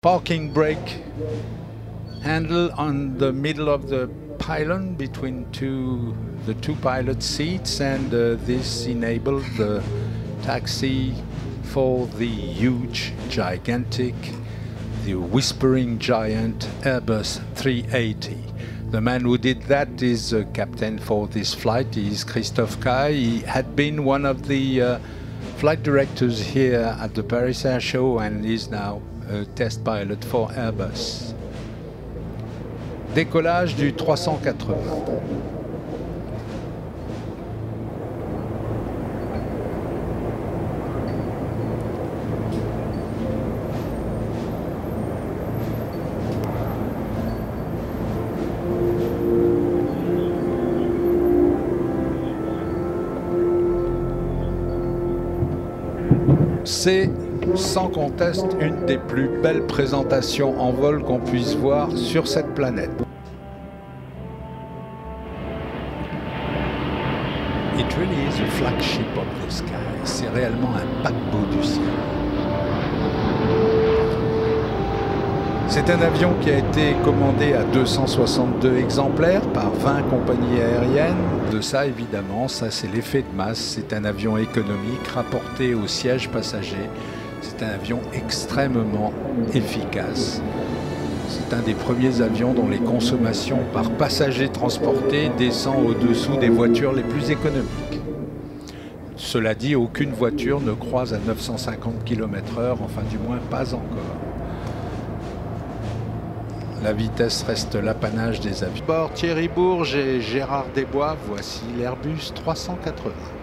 Parking brake handle on the middle of the pylon between two the two pilot seats and uh, this enabled the taxi for the huge gigantic the whispering giant Airbus 380 the man who did that is uh, captain for this flight. Is Christophe Kai. He had been one of the uh, flight directors here at the Paris Air Show and is now test pilot for Airbus Décollage du 380. C'est sans conteste une des plus belles présentations en vol qu'on puisse voir sur cette planète. It really is a flagship of the sky. C'est réellement un paquebot du ciel. C'est un avion qui a été commandé à 262 exemplaires par 20 compagnies aériennes. De ça, évidemment, ça c'est l'effet de masse. C'est un avion économique rapporté au siège passager. C'est un avion extrêmement efficace. C'est un des premiers avions dont les consommations par passager transporté descend au-dessous des voitures les plus économiques. Cela dit, aucune voiture ne croise à 950 km/h, enfin du moins pas encore. La vitesse reste l'apanage des avions. Thierry Bourges et Gérard Desbois, voici l'Airbus 380.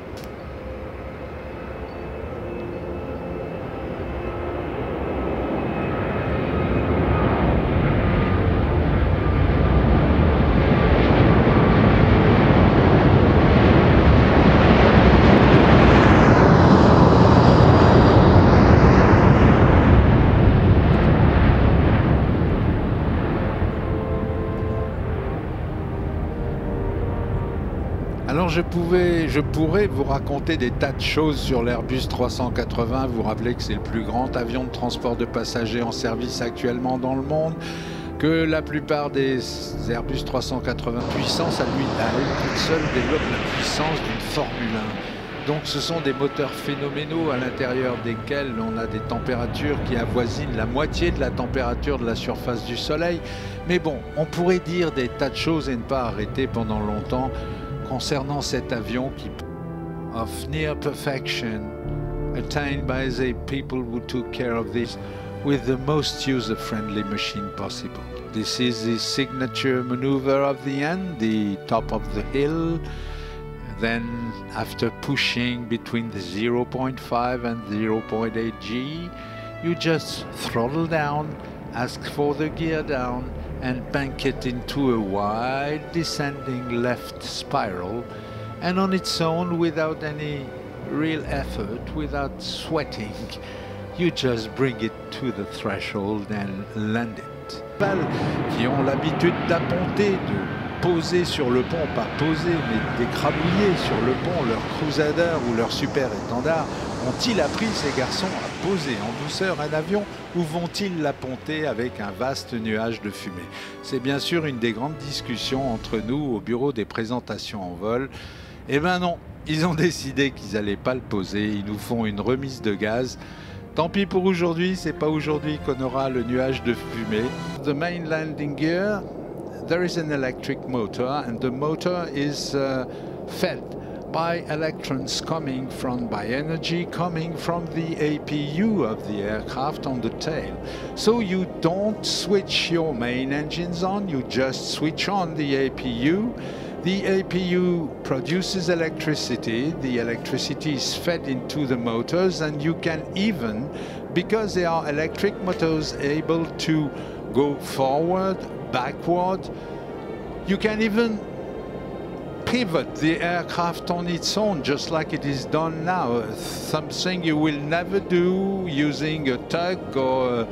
Je pouvais, je pourrais vous raconter des tas de choses sur l'Airbus 380, vous rappeler que c'est le plus grand avion de transport de passagers en service actuellement dans le monde, que la plupart des Airbus 380 puissance à lui à elle seule développe la puissance d'une Formule 1. Donc ce sont des moteurs phénoménaux à l'intérieur desquels on a des températures qui avoisinent la moitié de la température de la surface du Soleil. Mais bon, on pourrait dire des tas de choses et ne pas arrêter pendant longtemps concernant cet avion qui of near perfection attained by the people who took care of this with the most user-friendly machine possible. This is the signature maneuver of the end, the top of the hill. Then after pushing between the 0.5 and 0.8 G, you just throttle down, ask for the gear down, and bank it into a wide descending left spiral and on its own without any real effort, without sweating, you just bring it to the threshold and land it. Qui ont l'habitude de poser sur le pont, pas poser, mais d'écrabouiller sur le pont leur crusader ou leur super étendard, ont-ils appris ces garçons à poser en douceur un avion ou vont-ils l'apponter avec un vaste nuage de fumée? C'est bien sûr une des grandes discussions entre nous au bureau des présentations en vol. Eh ben non, ils ont décidé qu'ils n'allaient pas le poser, ils nous font une remise de gaz. Tant pis pour aujourd'hui, c'est pas aujourd'hui qu'on aura le nuage de fumée. The main landing gear, there is an electric motor and the motor is uh, fed by electrons coming from by energy coming from the APU of the aircraft on the tail. So you don't switch your main engines on, you just switch on the APU. The APU produces electricity, the electricity is fed into the motors and you can even, because they are electric motors able to go forward, backward, you can even pivot the aircraft on its own, just like it is done now. Something you will never do using a tug or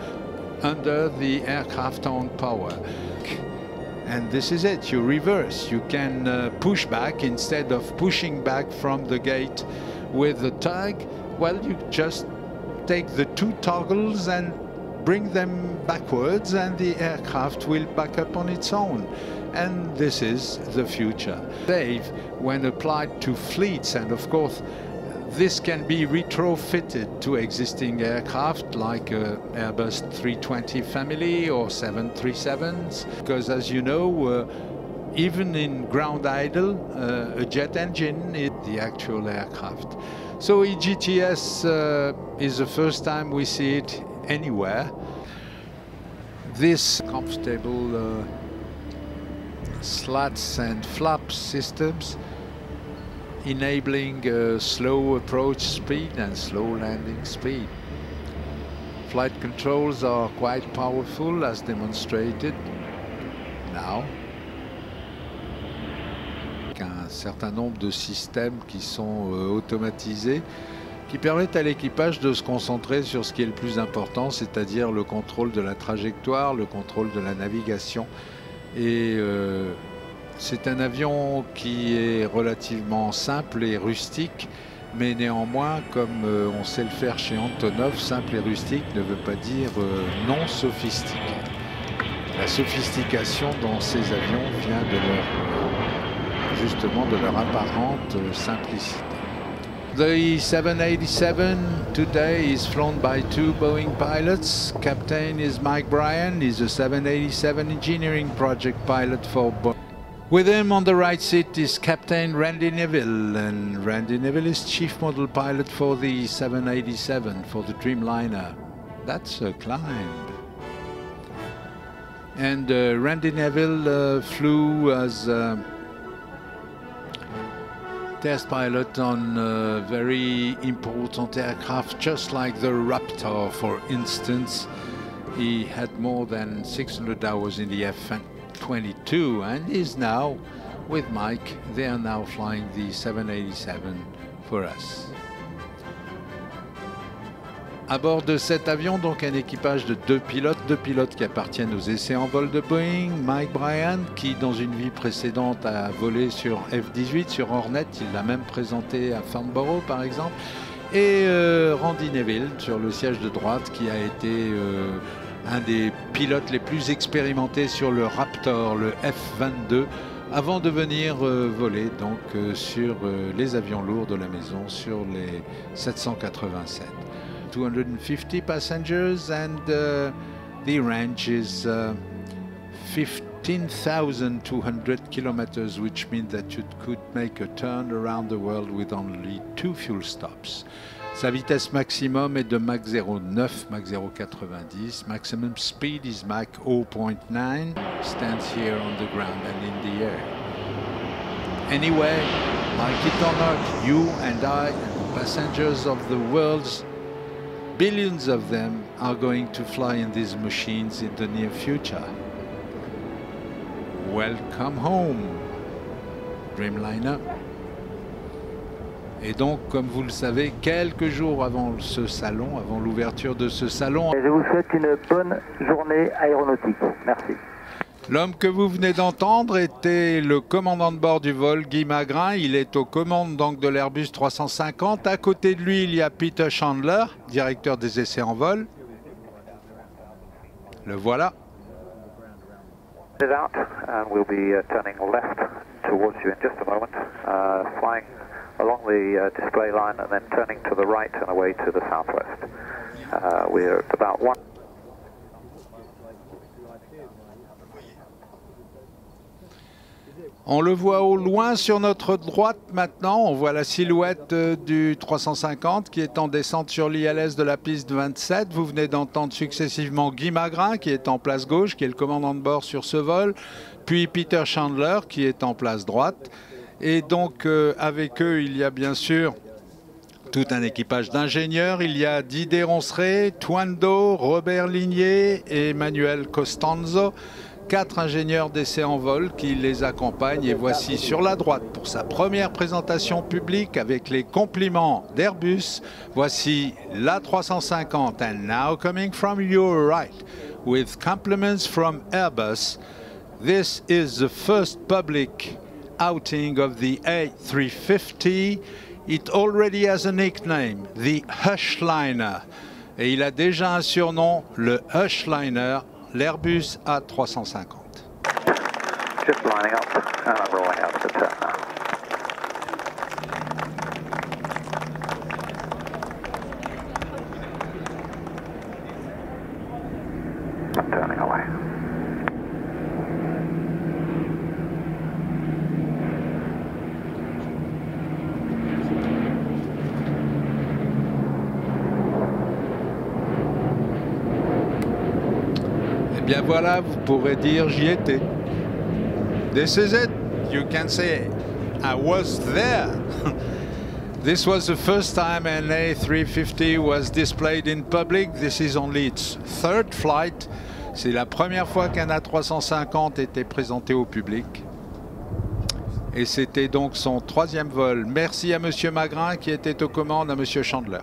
under the aircraft on power. And this is it, you reverse. You can uh, push back instead of pushing back from the gate with the tug. Well, you just take the two toggles and bring them backwards and the aircraft will back up on its own. And this is the future. Dave, when applied to fleets, and of course, this can be retrofitted to existing aircraft like uh, Airbus 320 family or 737s, because as you know, uh, even in ground idle, uh, a jet engine is the actual aircraft. So EGTS uh, is the first time we see it anywhere. This comfortable uh, slats and flaps systems enabling uh, slow approach speed and slow landing speed. Flight controls are quite powerful as demonstrated now. Un certain nombre de systèmes qui sont euh, automatisés qui permettent à l'équipage de se concentrer sur ce qui est le plus important, c'est-à-dire le contrôle de la trajectoire, le contrôle de la navigation. Et euh, c'est un avion qui est relativement simple et rustique, mais néanmoins, comme euh, on sait le faire chez Antonov, simple et rustique ne veut pas dire euh, non sophistiqué. La sophistication dans ces avions vient de leur, justement de leur apparente simplicité. The 787 today is flown by two Boeing pilots. Captain is Mike Bryan. He's a 787 engineering project pilot for Boeing. With him on the right seat is Captain Randy Neville, and Randy Neville is chief model pilot for the 787 for the Dreamliner. That's a climb. And uh, Randy Neville uh, flew as uh, test pilot on a very important aircraft, just like the Raptor, for instance. He had more than 600 hours in the F 22 and is now with Mike. They are now flying the 787 for us. À bord de cet avion, donc un équipage de deux pilotes, deux pilotes qui appartiennent aux essais en vol de Boeing, Mike Bryan, qui dans une vie précédente a volé sur F-18, sur Hornet, il l'a même présenté à Farnborough par exemple, et euh, Randy Neville sur le siège de droite qui a été euh, un des pilotes les plus expérimentés sur le Raptor, le F-22, avant de venir euh, voler donc sur les avions lourds de la maison, sur les 787. 250 passengers and uh, the range is uh, 15,200 kilometers, which means that you could make a turn around the world with only two fuel stops. Sa vitesse maximum est de Mach 0,9, Mach 0,90. Maximum speed is Mach 0.9. Stands here on the ground and in the air. Anyway, like it or not, you and I and passengers of the world's billions of them are going to fly in these machines in the near future. Welcome home, Dreamliner. Et donc, comme vous le savez, quelques jours avant ce salon, avant l'ouverture de ce salon... Je vous souhaite une bonne journée aéronautique. Merci. L'homme que vous venez d'entendre était le commandant de bord du vol, Guy Magrin. Il est aux commandes donc de l'Airbus 350. À côté de lui, il y a Peter Chandler, directeur des essais en vol. Le voilà. Uh, uh, along the uh, display line and then turning to the right and away to the southwest. About one. On le voit au loin sur notre droite maintenant. On voit la silhouette euh, du 350 qui est en descente sur l'ILS de la piste 27. Vous venez d'entendre successivement Guy Magrin qui est en place gauche, qui est le commandant de bord sur ce vol, puis Peter Chandler qui est en place droite. Et donc euh, avec eux, il y a bien sûr tout un équipage d'ingénieurs. Il y a Didier Ronceret, Twando, Robert Ligné et Emmanuel Costanzo quatre ingénieurs d'essai en vol qui les accompagnent. Et voici sur la droite, pour sa première présentation publique avec les compliments d'Airbus, voici l'A350. And now coming from your right, with compliments from Airbus, this is the first public outing of the A350. It already has a nickname, the Hushliner. Et il a déjà un surnom, le Hushliner, l'Airbus A350. Just lining up and I'm rolling out of the voilà, vous pourrez dire j'y étais. This is it. You can say I was there. this was the first time an A350 was displayed in public. This is only its third flight. C'est la première fois qu'un A350 était présenté au public. Et c'était donc son troisième vol. Merci à Monsieur Magrin qui était aux commandes, à Monsieur Chandler.